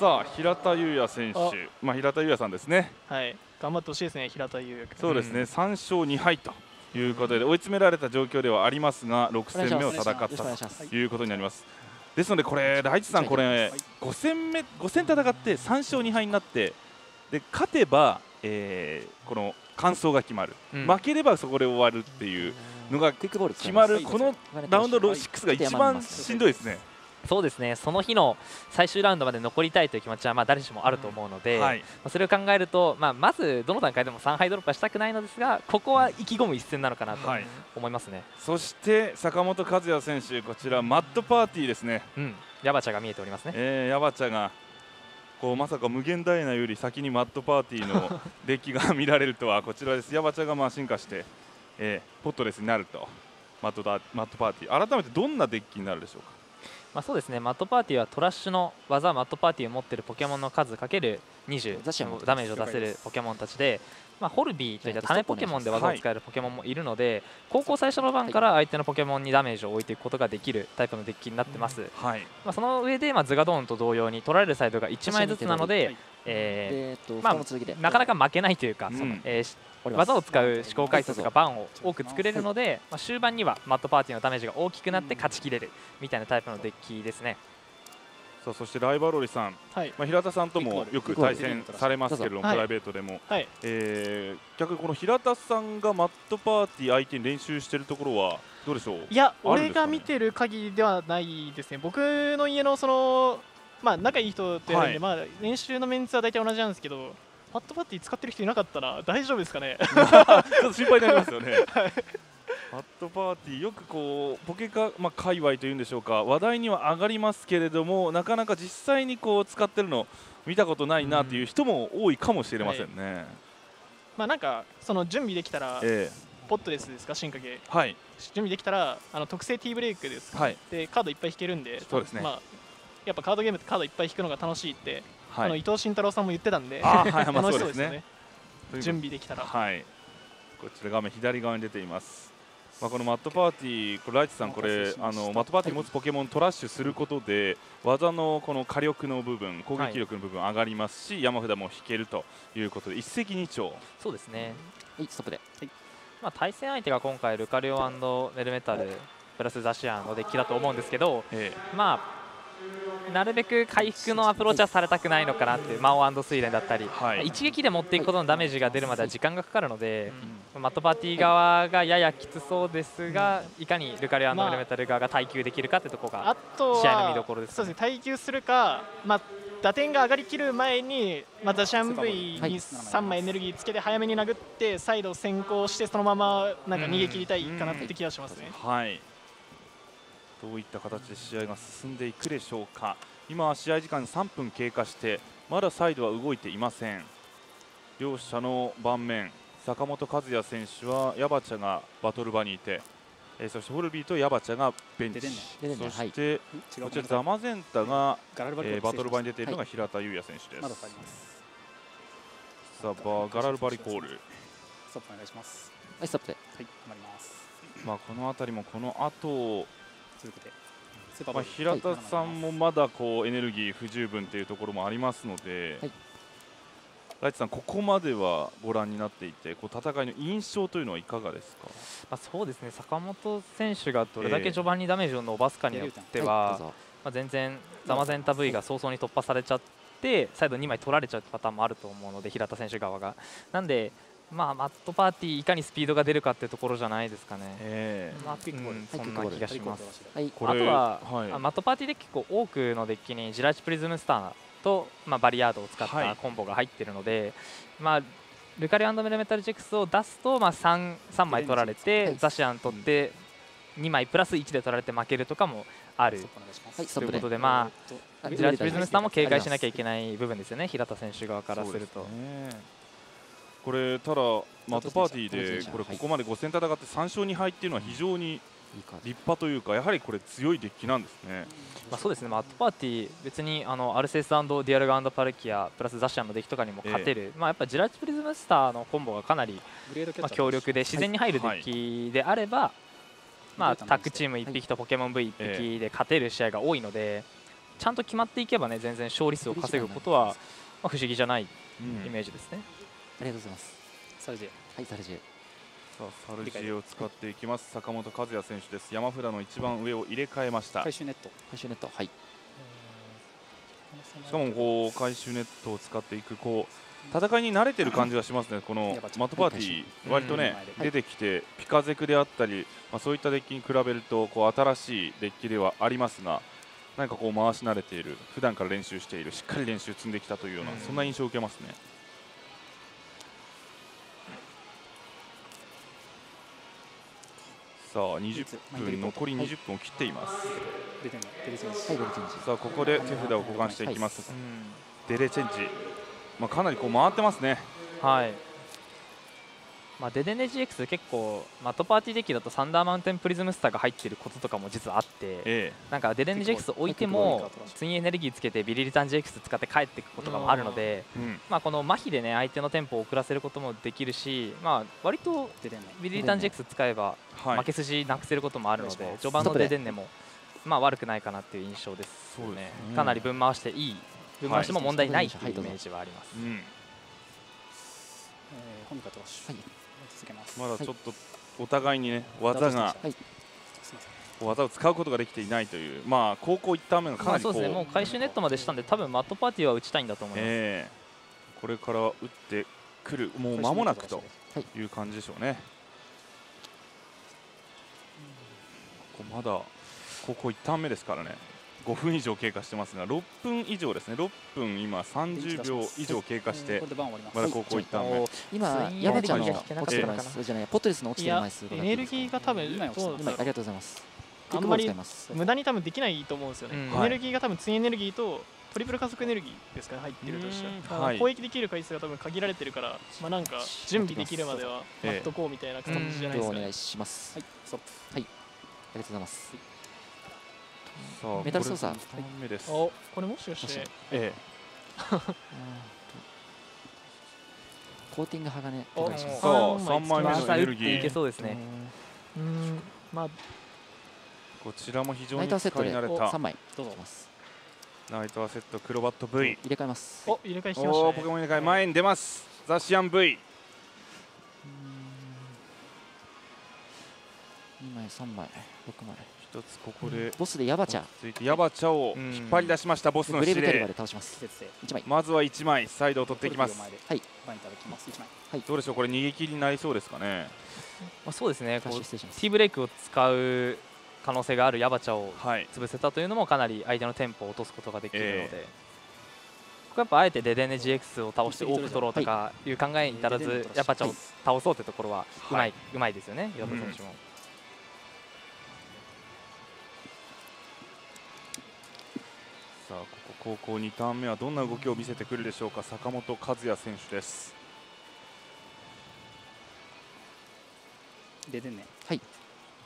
さあ平田優也選手。まあ平田優也さんですね。はい。頑張ってほしいですね平田優也君。そうですね、うん、3勝2敗ということで追い詰められた状況ではありますが6戦目を戦ったということになります。ですのでこれライチさんこれ5戦目5戦戦って3勝2敗になってで勝てば、えー、この完走が決まる、うん、負ければそこで終わるっていうのが決まるこのラウンド6が一番しんどいですね。そうですね。その日の最終ラウンドまで残りたいという気持ちはまあ誰しもあると思うので、はい、それを考えると、まあ、まずどの段階でも3敗ドロップはしたくないのですがここは意気込む一戦なのかなと思いますね、はい、そして坂本和也選手こちらマットパーティーですね、うん、ヤバチャが見えておりますね、えー、ヤバチャがこうまさか無限ダイナより先にマットパーティーの デッキが見られるとはこちらです。ヤバチャがまあ進化して、えー、ポットレスになると。マットマットパーティー。改めてどんなデッキになるでしょうか？まあ、そうですねマットパーティーはトラッシュの技マットパーティーを持っているポケモンの数かける20ダメージを出せるポケモンたちで、まあ、ホルビーといった種ポケモンで技を使えるポケモンもいるので、高校最初の番から相手のポケモンにダメージを置いていくことができるタイプのデッキになってます、はい。まあ、その上で、まあ、ズガドーンと同様に取られるサイドが1枚ずつなので、えーまあ、なかなか負けないというか、うん、えー技を使う思考回数とかバンを多く作れるので、まあ、終盤にはマットパーティーのダメージが大きくなって勝ちきれるみたいなタイプのデッキですね。さあそしてライバロリさん、はい、まあ、平田さんともよく対戦されますけれども、プライベートでも、はい、えー、逆にこの平田さんがマットパーティー相手に練習しているところはどうでしょう？いや、ね、俺が見てる限りではないですね、僕の家のその、まあ、仲いい人ってやるんで、はい、まあ、練習のメンツは大体同じなんですけど、パッドパッティ使ってる人いなかったら大丈夫ですかね？ちょっと心配になりますよね、はい、パッドパーティーよくこうポケカ、まあ、界隈というんでしょうか話題には上がりますけれどもなかなか実際にこう使ってるの見たことないなという人も多いかもしれませんね、はい、まあなんかその準備できたら、えー、ポットレスですか？進化系、はい、準備できたらあの特製ティーブレイクです、はい、でカードいっぱい引けるんでそうですね、まあ、やっぱカードゲームってカードいっぱい引くのが楽しいってはい、あの伊藤慎太郎さんも言ってたんで、はい、楽しそうですね。準備できたら。はい。こちら画面左側に出ています。まあこのマットパーティー、これライチさんこれあのマットパーティー持つポケモントラッシュすることで技のこの火力の部分、攻撃力の部分上がりますし、山札も引けるということで一石二鳥。そうですね。はい、ストップで。はい。まあ対戦相手が今回ルカリオメルメタルプラスザシアンのデッキだと思うんですけど、ええ、まあなるべく回復のアプローチはされたくないのかなっていう魔王水蓮だったり、はい、一撃で持っていくことのダメージが出るまでは時間がかかるので、うん、マットパーティー側がややきつそうですが、いかにルカリアンドメルメタル側が耐久できるかってところが試合の見どころです、ね、そうですね耐久するか、まあ、打点が上がりきる前に、またシャン V に3枚エネルギーつけて早めに殴って再度先行してそのままなんか逃げ切りたいかなって気がしますね。はいどういった形で試合が進んでいくでしょうか。今試合時間3分経過してまだサイドは動いていません。両者の盤面坂本和也選手はヤバチャがバトル場にいて、えー、そしてホルビーとヤバチャがベンチ。そして、こちらザマゼンタが、えー、バトル場に出ているのが平田優也選手です、さあバガラルバリコール。ストップお願いします。はいストップで。はい止まります。まあこの辺りもこの後続けてまあ、平田さんもまだこうエネルギー不十分というところもありますので、はい、ライチさん、ここまではご覧になっていてこう戦いの印象というのはいかがですか、まあ、そうですね。坂本選手がどれだけ序盤にダメージを伸ばすかによっては、えーまあ、全然ザマゼンタ V が早々に突破されちゃって再度2枚取られちゃうパターンもあると思うので平田選手側が。なんでまあ、マットパーティーいかにスピードが出るかっていうところじゃないですかね。えーまあ、うん、そんな気がします。はい、あとは、はい、マットパーティーで結構多くのデッキにジラチプリズムスターと、まあ、バリアードを使ったコンボが入っているので、はい、まあ、ルカリアンドメルメタルジェクスを出すと、まあ3、3, 枚取られて、ザシアン取って2枚プラス1で取られて負けるとかもある、はい、ということで、まあ、ジラチプリズムスターも警戒しなきゃいけない部分ですよね。平田選手側からすると。これただマットパーティーでこれここまで5戦戦って3勝2敗っていうのは非常に立派というかやはりこれ強いデッキなんですね。まあ、そうですね、マットパーティー、別にあのアルセスディアルガパルキア、プラスザッシャンのデッキとかにも勝てる、えー、まあ、やっぱジラチプリズムスターのコンボがかなり、まあ、強力で自然に入るデッキであれば、はい、まあ、タッグチーム1匹とポケモン V1 匹で勝てる試合が多いので、ちゃんと決まっていけばね全然勝利数を稼ぐことは、まあ、不思議じゃないイメージですね、ありがとうございます。サルジェはいサルジェさあサルジェを使っていきます。坂本和也選手です。山札の一番上を入れ替えました。回収ネット。回収ネットはい。しかもこう回収ネットを使っていくこう戦いに慣れてる感じがしますね、このマットパーティー、割とね、出てきて、ピカゼクであったり、まあ、そういったデッキに比べるとこう新しいデッキではありますが、何かこう回し慣れている、普段から練習している、しっかり練習積んできたというような、そんな印象を受けますね。さあ20分残り20分を切っています。さあここで手札を交換していきます。デデチェンジ、まあかなりこう回ってますね。はい。まあ、デデネ GX 結構マットパーティーデッキだとサンダーマウンテンプリズムスターが入っていることとかも実はあって、ええ、なんかデデネ GX 置いてもツインエネルギーつけてビリリタン GX 使って帰っていくこともあるので、うん、まあ、この麻痺でね相手のテンポを遅らせることもできるし、まあ、割とビリリタン GX 使えば負け筋なくせることもあるので、はい、序盤のデデンネもまあ悪くないかなっていう印象ですね、ね、かなり分回していい。分回しても問題ないっていうイメージはあります。はい、うん。えー、本方投手、はい続けます。まだちょっとお互いにね技が、はい、技を使うことができていないというまあ高校1ターン目がかなりそうですね。もう回収ネットまでしたんで多分マットパーティーは打ちたいんだと思います、えー、これから打ってくる。もう間もなくとい。う感じでしょうね、ここまだ高校1ターン目ですからね5分以上経過してますが6分以上ですね。6分今30秒以上経過してまだ高校行ったんで。今山ちゃんの落ちてる枚数じゃないポットレスの落ちてる枚数エネルギーが多分今ありがとうございます。あんまり無駄に多分できないと思うんですよね、エネルギーが多分ツインエネルギーとトリプル加速エネルギーですかね入ってるとしたら、はい、攻撃できる回数が多分限られてるからまあなんか準備できるまでは待っとこうみたいな感じじゃないですか、ね、お願いします。はい。ストップはい。ありがとうございます、はいメタル操作。目です。おこれもしかして。ええ。コーティング鋼お。願いし。ますさあ3枚目のエネルギー。いけそうですね。うん。まあ。こちらも非常に使い慣れた。3枚。どうぞ。ナイトアセットクロバット V 入れ替えます。お入れ替えしましたね。ポケモン入れ替え前に出ます。ザシアン V 2枚3枚6枚。一つここでボスでヤバチャ。続いて。ヤバチャを引っ張り出しましたボスの指令。まずは1枚サイドを取っていきます。はい。どうでしょうこれ逃げ切りになりそうですかね。まあそうですね。こうティーブレイクを使う可能性があるヤバチャを潰せたというのもかなり相手のテンポを落とすことができるので、ここやっぱあえてデデネ GX を倒して多く取ろうとかい。う考えに至らずヤバチャを倒そうというところはうまい、うまいですよね岩田選手も。高校2ターン目はどんな動きを見せてくるでしょうか？坂本和也選手です。出てね。はい。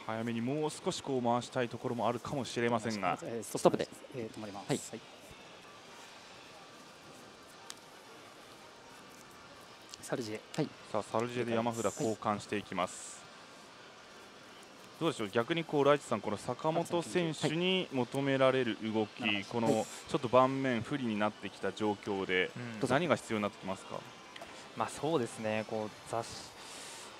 早めにもう少しこう回したいところもあるかもしれませんが、えー、ストップで、えー、止まります、はい、はい、サルジェはい。さあサルジェで山札交換していきます、どうでしょう逆にこうライチさんこの坂本選手に求められる動き、はい、このちょっと盤面不利になってきた状況で、何が必要になってきますか、まあ、そうですね。こうザ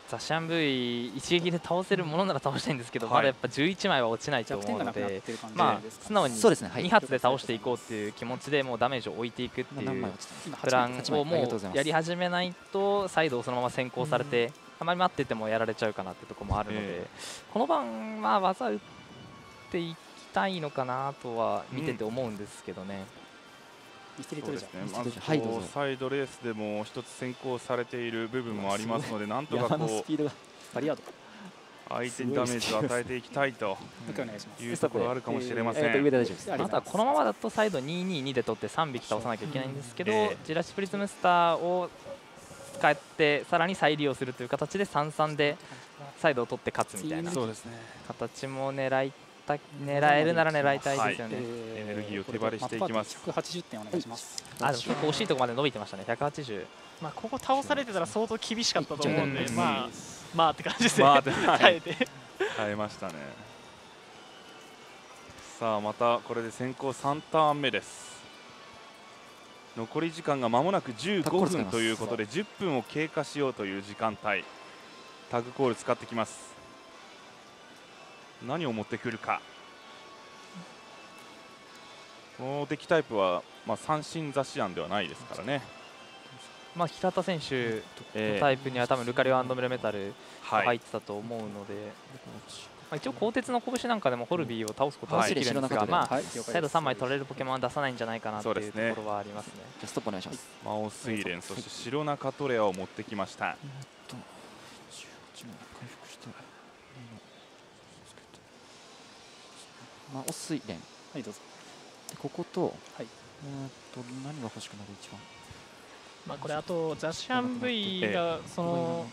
ザシャン V 一撃で倒せるものなら倒したいんですけど、はい、まだやっぱ11枚は落ちないと思うので、まあ、素直に2発で倒していこうっていう気持ちでもうダメージを置いていくっていうプランをもうやり始めないとサイドをそのまま先行されてあまり待っててもやられちゃうかなってところもあるので、えー、この番、まあ、技打っていきたいのかなとは見てて思うんですけどね。そうですね、まずはい、サイドレースでも一つ先行されている部分もありますので、なんとかこう相手にダメージを与えていきたいというところあるかもしれません。あとはこのままだとサイド222で取って3匹倒さなきゃいけないんですけど、ジラシプリズムスターを使ってさらに再利用するという形で3-3でサイドを取って勝つみたいな形も狙いた狙えるなら狙いたいですよね、はい、エネルギーを手張りしていきます。180点お願いします。あでも結構惜しいところまで伸びてましたね。180まあここ倒されてたら相当厳しかったと思うんで、まあまあって感じですね、まあ、耐えて。耐えましたね。ささあまたこれで先行3ターン目です残り時間が間もなく15分ということで10分を経過しようという時間帯。タグコール使ってきます。何を持ってくるか。このデッキタイプは、まあ、三振雑誌案ではないですからね。まあ、平田選手のタイプには多分ルカリオメルメタルが入ってたと思うので、まあ、一応鋼鉄の拳なんかでもホルビーを倒すことはできるんですが、まあ、再度3枚取れるポケモンは出さないんじゃないかなというところはありますね。じゃストップお願いします。魔王水蓮、そして白中トレアを持ってきました。回復して魔王水蓮。はいどうぞ。でここと、はい、えっと何が欲しくなる一番？まあ、これあとザシャン V がその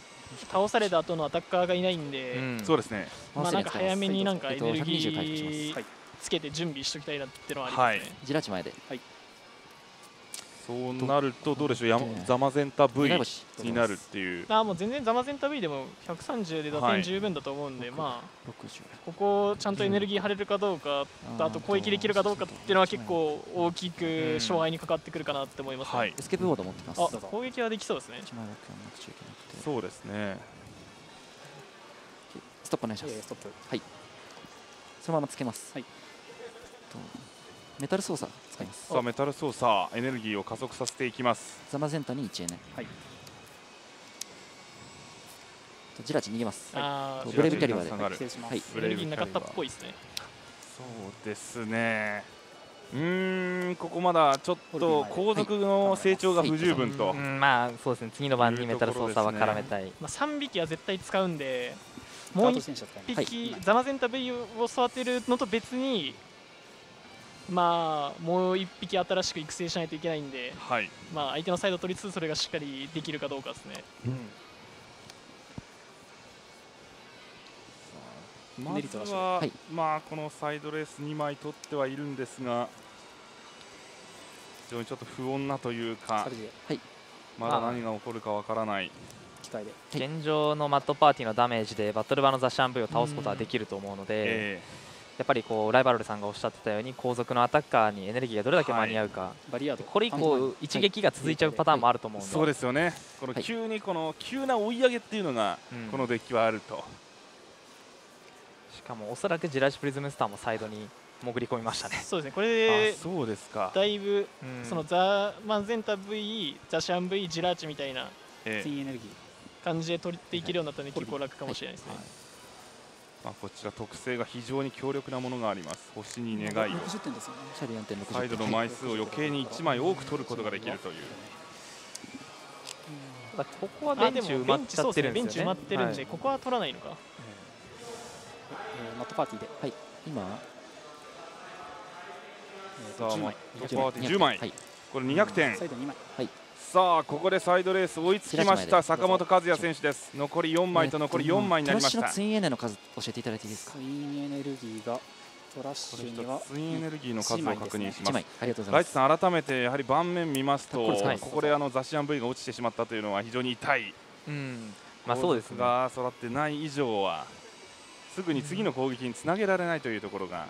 倒された後のアタッカーがいないんで、そうですね。まあなんか早めになんかエネルギーつけて準備しときたいなっていうのはありますね。ジラチ前で、はい。そうなるとどうでしょう。ザマゼンタ V になるっていう。あもう全然ザマゼンタ V でも130で打点十分だと思うんで、はい、まあここちゃんとエネルギー張れるかどうかとあと攻撃できるかどうかっていうのは結構大きく障害にかかってくるかなって思います、ね、はい、エスケープボード持ってます。あ攻撃はできそうですねそうですね。ストップお願いします。はい。そのままつけます。はい。メタル操作使います。さあメタル操作エネルギーを加速させていきます。ザマゼンタに1エネはい。ジラチ逃げます。あブレイブキャリバーで。はい、エネルギー。なかったっぽいですねそうですねうんここまだちょっと後続の成長が不十分と、はい。はい、まあそうですね。次の番にメタル操作は絡めたい、ね、まあ、3匹は絶対使うんでもう1匹、ザマゼンタ V を育てるのと別にまあ、もう1匹新しく育成しないといけないんで、はい、まあ、相手のサイド取りつつそれがしっかりできるかどうかですね。うん、まずは、はい、まあ、このサイドレース2枚取ってはいるんですが非常にちょっと不穏なというか、はい、まだ何が起こるかわからない。現状のマットパーティーのダメージでバトルバのザ・シャンブイを倒すことはできると思うので、えーやっぱりこうライバルさんがおっしゃってたように後続のアタッカーにエネルギーがどれだけ間に合うか、はい、これ以降一撃が続いちゃうパターンもあると思うので、そうですよね。この急にこの急な追い上げっていうのがこのデッキはあると、しかもおそらくジラジプリズムスターもサイドに潜り込みましたね。そうですね。これでそうですか。だいぶ、そのザ・マンゼンタ V ザシャン V ジラーチみたいな、ええ、エネルギー感じで取っていけるようになったので結構楽かもしれないですね、はい。まあ、こちら特性が非常に強力なものがあります。星に願い。をサイドの枚数を余計に1枚多く取ることができるという。ただここはベンチ埋まっちゃってるんですよね。ベンチ埋まってるんで、ここは取らないのか、えー、マットパーティーで。はい。今さあマットパーティー10枚、はい、これ200点、サイド2枚。はい。さあここでサイドレース追いつきました。坂本和也選手です。残り4枚と残り4枚になりましたツインエネの数教えていただいていいですか？ツインエネルギーがトラッシュにはツインエネルギーの数を確認します、ありがとうございます。ライツさん改めてやはり盤面見ますとここであのザシアン V が落ちてしまったというのは非常に痛い。うん。まあそうですが育ってない以上はすぐに次の攻撃につなげられないというところが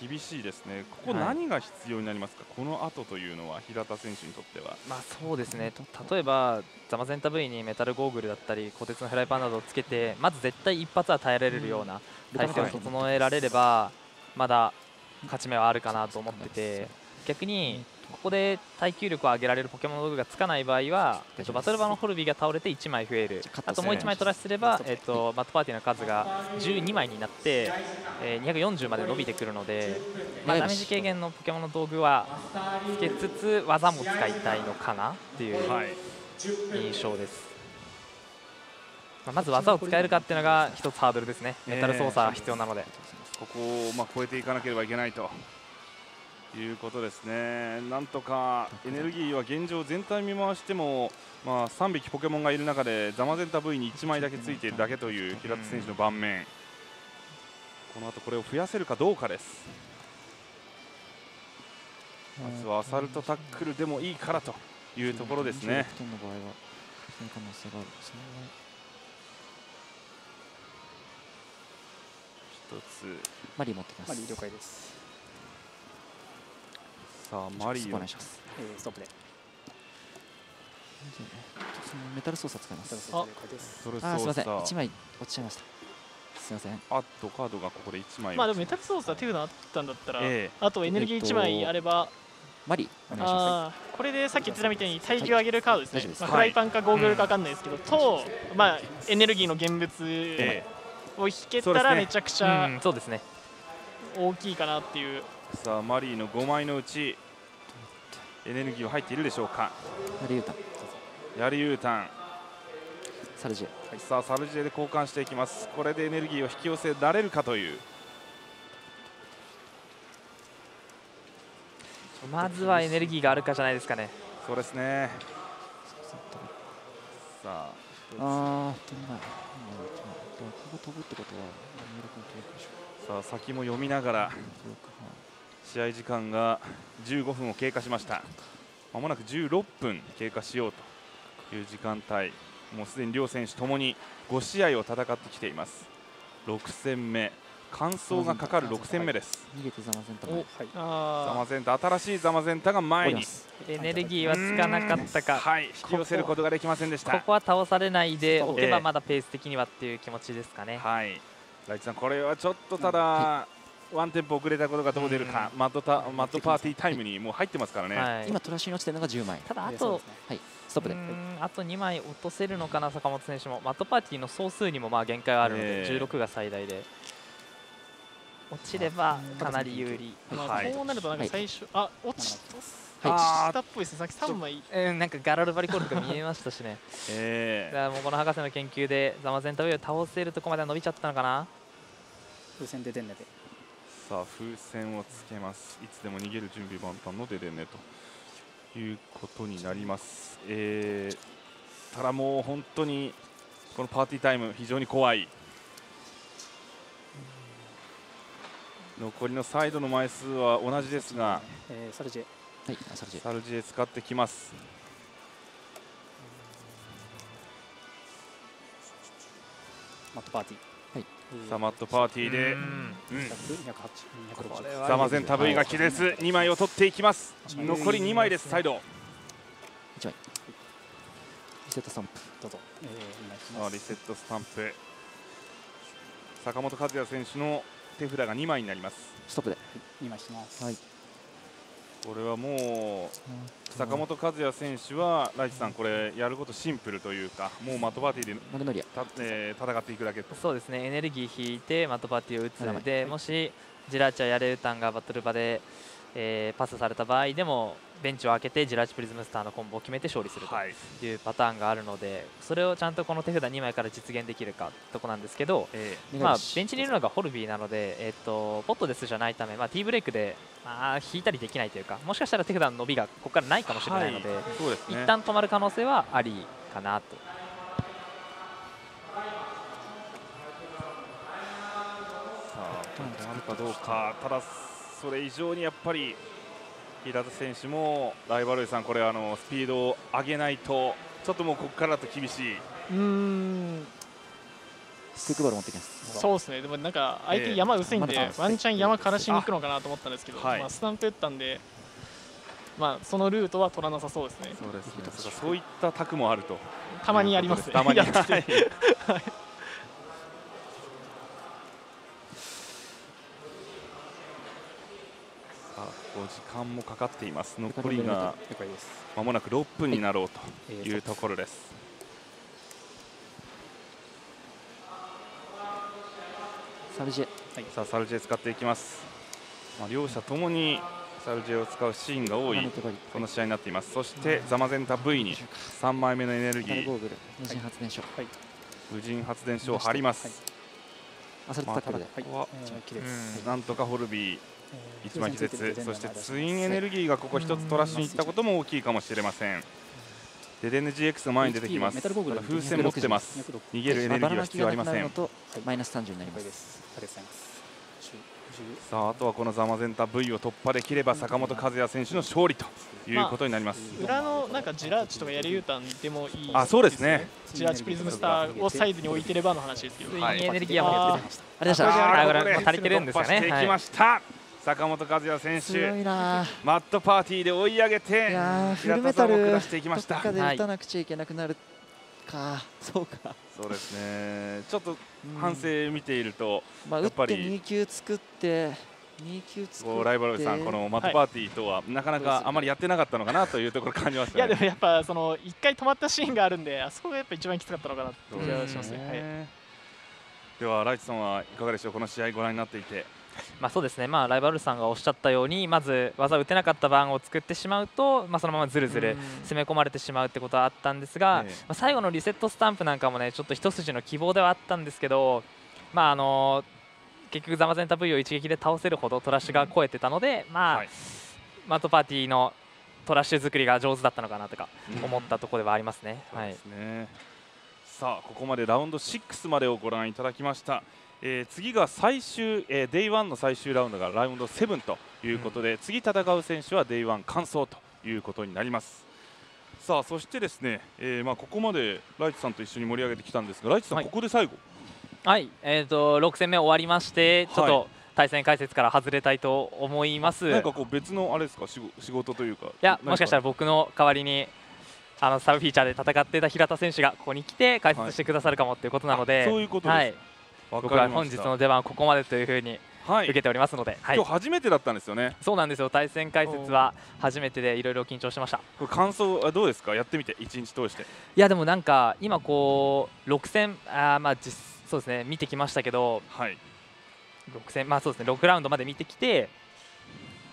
厳しいですね、ここ何が必要になりますか、はい、この後というのは平田選手にとっては。まあ、そうですね。例えばザマゼンタ V にメタルゴーグルだったり鋼鉄のフライパンなどをつけてまず絶対一発は耐えられるような体勢を整えられればまだ勝ち目はあるかなと思ってて逆にここで耐久力を上げられるポケモン道具がつかない場合は、えっと、バトルバのホルビーが倒れて1枚増える。あともう1枚トラッシュすれば、えっと、マットパーティーの数が12枚になって、えー、240まで伸びてくるので、まあ、ダメージ軽減のポケモンの道具はつけつつ技も使いたいのかな？っていう印象です。まあ、まず技を使えるかっていうのが一つハードルですね、メタル操作が必要なので。ここをまあ超えていかなければいけないということですね、なんとかエネルギーは現状全体見回しても、まあ、3匹ポケモンがいる中でザマゼンタ V に1枚だけついているだけという平田選手の盤面、この後これを増やせるかどうかです。まずはアサルトタックルでもいいからというところですね。一つ。マリー持ってます。マリー了解ですさあマリーお願いします、えー、ストップで。メタル操作使います。ああすみません。1枚落ちちゃいました。すみません。あとカードがここで1枚まあでもメタル操作手札あったんだったら、えー、あとエネルギー1枚あれば、マリお願いします。これでさっき言ってたみたいに体重上げるカードですね、はい、まあ、フライパンかゴーグルか分かんないですけど、はい、と、まあ、エネルギーの現物を引けたらめちゃくちゃそうですね。大きいかなっていうさあマリーの5枚のうちエネルギーは入っているでしょうか？ヤリユータンヤリユータンサルジェ、はい、さあサルジェで交換していきます。これでエネルギーを引き寄せられるかという。まずはエネルギーがあるかじゃないですかね。そうですね。さああ飛んない。ここ飛ぶってことはさあ先も読みながら試合時間が15分を経過しました。まもなく16分経過しようという時間帯。もうすでに両選手ともに5試合を戦ってきています。6戦目。完走がかかる6戦目です。逃げてザマゼンタ。はい、ザマゼンタ。新しいザマゼンタが前に。エネルギーはつかなかったか。はい。引き寄せることができませんでした。ここは倒されないでおけばまだペース的にはっていう気持ちですかね。はい。ライチさんこれはちょっとただ、はい、ワンテンポ遅れたことがどう出るかマットタマットパーティータイムにもう入ってますからね、はい、今トラッシュに落ちてるのが10枚。ただあと、はい。ストップで。あと2枚落とせるのかな坂本選手も。マットパーティーの総数にもまあ限界があるので、16が最大で。落ちればかなり有利、まあ、こうなるとなんか最初、あ落ちはい、たっぽいですね、さっき3枚、えー、なんかガラルバリコールが見えましたしね、えー、だからもうこの博士の研究でザマゼンタウェイを倒せるとこまで伸びちゃったのかな。風船ででんねでさあ風船をつけます。いつでも逃げる準備万端のででんねということになります、えー、ただもう本当にこのパーティータイム非常に怖い。残りのサイドの枚数は同じですが、えー、サルジェ、はい、サルジェサルジェ使ってきます。マットパーティー、はい、さあマットパーティーで、ザマゼンタブイが切れず2枚を取っていきます。残り2枚ですサイド1枚。リセットスタンプどうぞ、えー、リセットスタンプ。坂本和也選手の手札が2枚になります。ストップで、はい、2枚します、はい、これはもう坂本和也選手はライチさんこれやることシンプルというかもうマットパーティーでた、えー、戦っていくだけと。そうですね。エネルギー引いてマットパーティーを打つので、はい、もしジラーチャやレウタンがバトル場で、えー、パスされた場合でもベンチを開けてジラーチプリズムスターのコンボを決めて勝利するとい。うパターンがあるので、それをちゃんとこの手札2枚から実現できるかとこなんですけど、えー、まあ、ベンチにいるのがホルビーなので、えーと、ポットデスじゃないため、まあ、ティーブレイクで、まあ、引いたりできないというかもしかしたら手札の伸びがここからないかもしれないので、はい。そうですね、一旦止まる可能性はありかなと。さあ止まるかどうか。ただそれ以上にやっぱり平田選手もライバルさん、これあのスピードを上げないとちょっともうここからだと厳しい。うん。ククボール持ってきます。そうですね、でもなんか相手山薄いんで、えー、ワンチャン山からしに行くのかなと思ったんですけど、まあ、スタンプ打ったんで、まあ、そのルートは取らなさそうですね。そうですね。そういった卓もあると。たまにありますね。たまに 時間もかかっています。残りがまもなく6分になろうとい。うところです、サルジェ、はい、さあサルジェ使っていきます、まあ、両者ともにサルジェを使うシーンが多いこの試合になっています。そしてザマゼンタ V に3枚目のエネルギー。無人発電所、はい、無人発電所を張ります、あそれただ、はい、なんとかホルビー一枚気絶そしてツインエネルギーがここ一つトラッシュにいったことも大きいかもしれません。デデン GX が前に出てきます。風船持ってます。逃げるエネルギーは必要ありません。マイナス30になりますさああとはこのザマゼンタ V を突破できれば坂本和也選手の勝利ということになります、まあ、裏のなんかジラーチとかやりユータンでもいい、ね、あそうですね。ジラーチプリズムスターをサイドに置いてればの話ですけど、はい、エネルギーはもうやってました。あれでしたあ足りてるんですよね、はい、坂本和也選手マットパーティーで追い上げてフルメタル下していきました。どっかで打たなくちゃいけなくなるか、はい、そうか。そうですね。ちょっと反省見ていると、うん、まあ、打って2球作って2球作ライバルさんこのマットパーティーとは、なかなかあまりやってなかったのかなというところ感じます、ね、いやでもやっぱその1回止まったシーンがあるんであそこがやっぱ一番きつかったのかなとね、はい、ではライチさんはいかがでしょう？この試合ご覧になっていて まあ、そうですね、まあ、ライバルさんがおっしゃったようにまず技を打てなかった番を作ってしまうと、まあ、そのままずるずる攻め込まれてしまうってことはあったんですが、まあ、最後のリセットスタンプなんかもねちょっと一筋の希望ではあったんですけど、まああの結局ザマゼンタ V を一撃で倒せるほどトラッシュが超えてたので、まあ、はい、マットパーティーのトラッシュ作りが上手だったのかなとか思ったところではありますね。はい、さあここまでラウンド6までをご覧いただきました。えー、次が最終、えー、デイ1の最終ラウンドがラウンド7ということで、うん、次戦う選手はデイ1完走ということになります。さあそしてですね、えー、まあここまでライチさんと一緒に盛り上げてきたんですがライチさん、はい、ここで最後。はいえーと、6戦目終わりましてちょっと、対戦解説から外れたいと思います。なんかこう別のあれですか？仕事というか。いやもしかしたら僕の代わりにあのサブフィーチャーで戦っていた平田選手がここに来て解説してくださるかもということなので、はい、そういうことです。はい僕は本日の出番ここまでというふうに受けておりますので、はい、今日初めてだったんですよね。そうなんですよ。対戦解説は初めてでいろいろ緊張しました。これ感想はどうですか？やってみて。一日通して。いやでもなんか今こう6戦あまあ実そうですね。見てきましたけど、はい、6戦まあそうですね。6ラウンドまで見てきて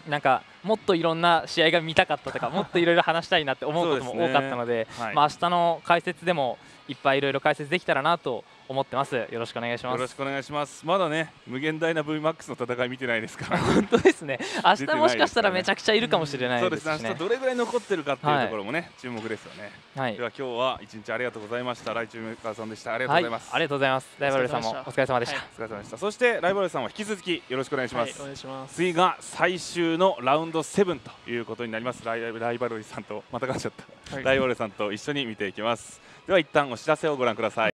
なんかもっといろんな試合が見たかったとか もっといろいろ話したいなって思うことも多かったのでね。はい、まあ明日の解説でもいっぱいいろいろ解説できたらなと思ってます。よろしくお願いします。よろしくお願いします。まだね無限大な VMAX の戦い見てないですから。本当です ね。明日もしかしたらめちゃくちゃいるかもしれないです、ね、そうです明日どれぐらい残ってるかっていうところもね、はい、注目ですよね、はい、では今日は一日ありがとうございました。ライチューメーカーさんでした。ありがとうございます、はい、ありがとうございます。ライバルさんもお疲れ様でした、お疲れ様でした。そしてライバルさんは引き続きよろしくお願いします、お願いします。次が最終のラウンド7ということになります。ライライバルさんとまたかっちゃった、ライバルさんと一緒に見ていきますでは一旦お知らせをご覧ください。